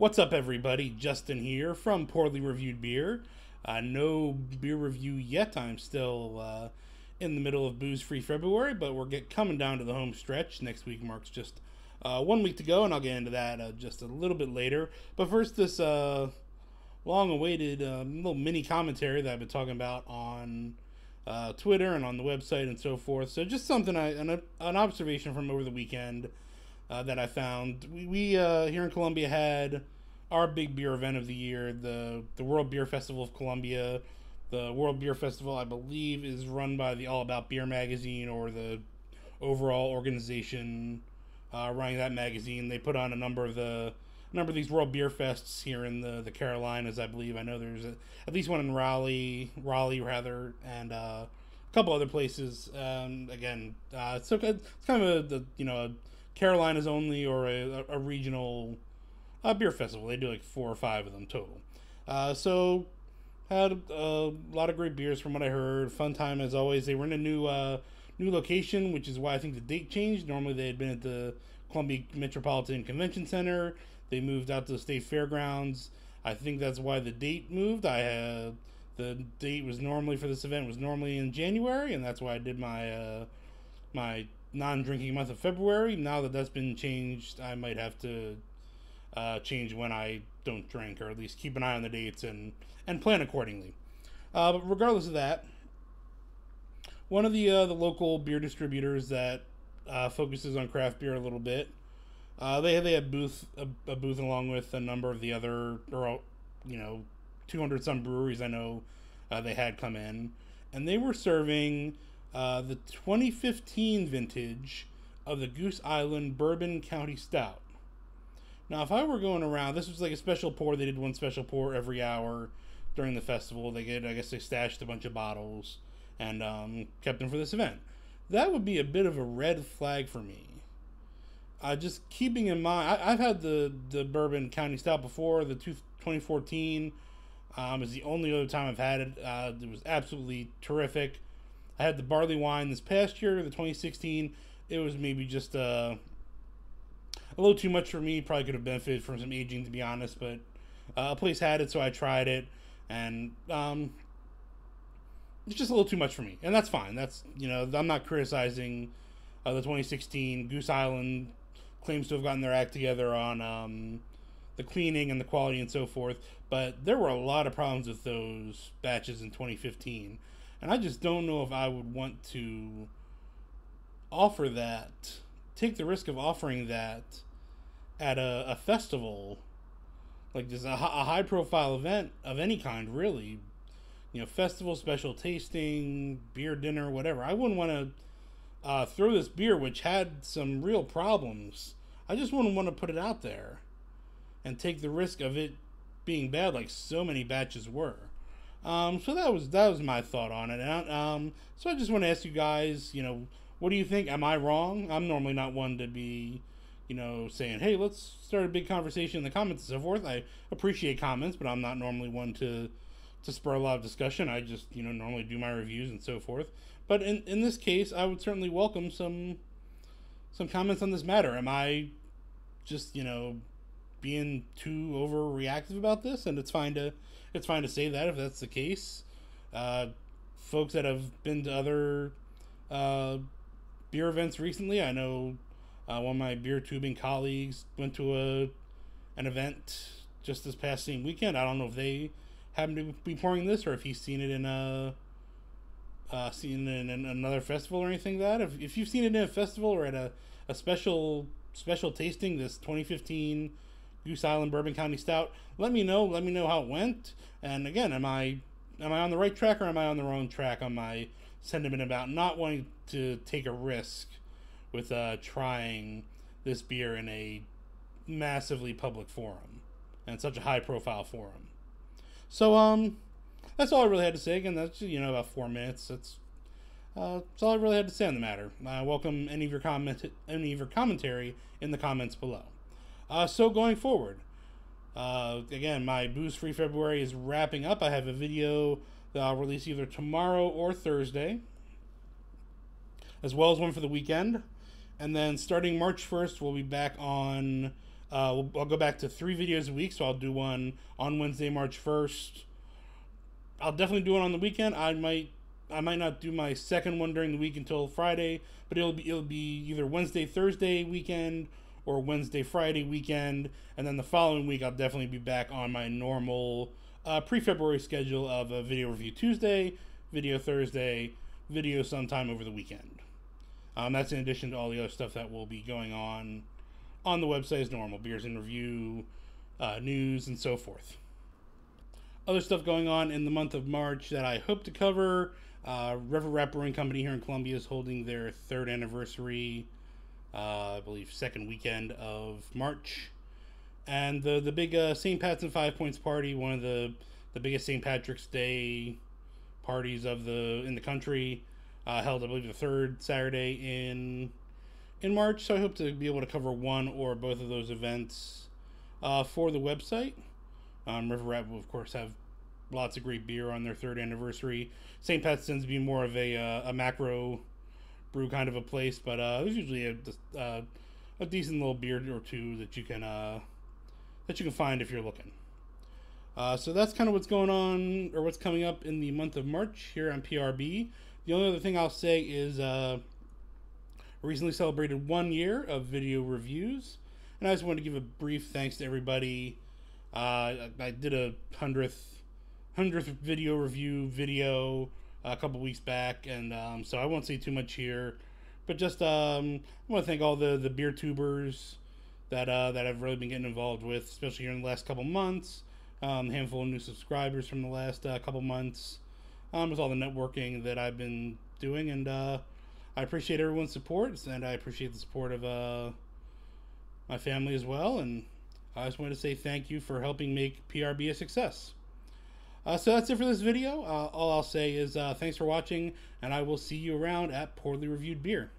What's up, everybody? Justin here from Pourly Reviewed Beer. Uh, no beer review yet. I'm still uh, in the middle of booze free February, but we're get coming down to the home stretch. Next week marks just uh, one week to go, and I'll get into that uh, just a little bit later. But first, this uh, long awaited uh, little mini commentary that I've been talking about on uh, Twitter and on the website and so forth. So, just something I an, an observation from over the weekend uh, that I found. We, we here in Columbia had our big beer event of the year, the the World Beer Festival of Columbia. The World Beer Festival, I believe, is run by the All About Beer magazine or the overall organization uh, running that magazine. They put on a number of the number of these World Beer Fests here in the the Carolinas, I believe. I know there's a, at least one in Raleigh, Raleigh rather, and uh, a couple other places. Um, again, uh, it's, okay, it's kind of a the you know a Carolinas only or a, a regional uh, beer festival. They do like four or five of them total. Uh, so had a lot of great beers from what I heard. Fun time as always. They were in a new uh, new location, which is why I think the date changed. Normally they had been at the Columbia Metropolitan Convention Center. They moved out to the state fairgrounds. I think that's why the date moved. I had the date was normally for this event was normally in January, and that's why I did my uh, my non-drinking month of February. Now that that's been changed, I might have to uh, change when I don't drink, or at least keep an eye on the dates and and plan accordingly. Uh, but regardless of that, one of the uh, the local beer distributors that uh, focuses on craft beer a little bit, uh, they they had booth a, a, booth along with a number of the other or you know, two hundred some breweries I know uh, they had come in, and they were serving the 2015 vintage of the Goose Island Bourbon County Stout. Now, if I were going around, this was like a special pour. They did one special pour every hour during the festival. They get, I guess, they stashed a bunch of bottles and um, kept them for this event. That would be a bit of a red flag for me. Uh, just keeping in mind, I, have had the the Bourbon County Stout before. The two, 2014 um, is the only other time I've had it. Uh, it was absolutely terrific. I had the barley wine this past year, the 2016. It was maybe just a uh, a little too much for me. Probably could have benefited from some aging, to be honest. But uh, a place had it, so I tried it, and um, it's just a little too much for me, and that's fine. That's you know, I'm not criticizing uh, the 2016 Goose Island claims to have gotten their act together on um, the cleaning and the quality and so forth, but there were a lot of problems with those batches in 2015, and I just don't know if I would want to offer that take the risk of offering that at a, a festival, like just a, a high profile event of any kind, really, you know, festival, special tasting, beer dinner, whatever. I wouldn't want to uh, throw this beer, which had some real problems. I just wouldn't want to put it out there and take the risk of it being bad, like so many batches were. Um, so that was that was my thought on it. And, um, so I just want to ask you guys, you know, what do you think? Am I wrong? I'm normally not one to be, you know, saying, hey, let's start a big conversation in the comments and so forth. I appreciate comments, but I'm not normally one to to spur a lot of discussion. I just, you know, normally do my reviews and so forth. But in, in this case, I would certainly welcome some some comments on this matter. Am I just, you know, being too overreactive about this? And it's fine to it's fine to say that if that's the case. Uh, folks that have been to other uh, beer events recently. I know uh, one of my beer tubing colleagues went to a an event just this past same weekend. I don't know if they happen to be pouring this or if he's seen it in a uh, seen in another festival or anything like that. If, if you've seen it in a festival or at a, a special special tasting, this 2015 Goose Island Bourbon County Stout, let me know. Let me know how it went. And again, am I am I on the right track or am I on the wrong track on my sentiment about not wanting to take a risk with uh, trying this beer in a massively public forum and such a high profile forum. So um that's all I really had to say. Again, that's you know about four minutes. That's uh, that's all I really had to say on the matter. I welcome any of your comment, any of your commentary in the comments below. Uh, so going forward, uh, again, my booze free February is wrapping up. I have a video that I'll release either tomorrow or Thursday, as well as one for the weekend. And then starting March 1st, we'll be back on Uh, we'll, I'll go back to three videos a week, so I'll do one on Wednesday, March first. I'll definitely do it on the weekend. I might I might not do my second one during the week until Friday, but it'll be it'll be either Wednesday, Thursday weekend or Wednesday, Friday weekend, and then the following week I'll definitely be back on my normal uh, pre-February schedule of a video review Tuesday, video Thursday, video sometime over the weekend. Um, that's in addition to all the other stuff that will be going on on the website as normal, beers in review, uh, news, and so forth. Other stuff going on in the month of March that I hope to cover. Uh, River Rat Brewing Company here in Columbia is holding their third anniversary, uh, I believe, second weekend of March. And the the big uh, St. Pat's and Five Points party, one of the the biggest St. Patrick's Day parties of the in the country, uh, held I believe the third Saturday in in March. So I hope to be able to cover one or both of those events uh, for the website. Um, River Rat will of course have lots of great beer on their third anniversary. St. Pat's tends to be more of a uh, a macro brew kind of a place, but uh, there's usually a uh, a decent little beer or two that you can uh, that you can find if you're looking. Uh, so that's kind of what's going on or what's coming up in the month of March here on PRB. The only other thing I'll say is uh, recently celebrated one year of video reviews, and I just wanted to give a brief thanks to everybody. I did a hundredth hundredth video review video a couple weeks back, and um, so I won't say too much here. But just um, I want to thank all the the beer tubers that uh, that I've really been getting involved with, especially here in the last couple months. Um, handful of new subscribers from the last uh, couple months. Um, with all the networking that I've been doing, and uh, I appreciate everyone's support, and I appreciate the support of uh, my family as well. And I just want to say thank you for helping make PRB a success. Uh, so that's it for this video. Uh, all I'll say is uh, thanks for watching, and I will see you around at Pourly Reviewed Beer.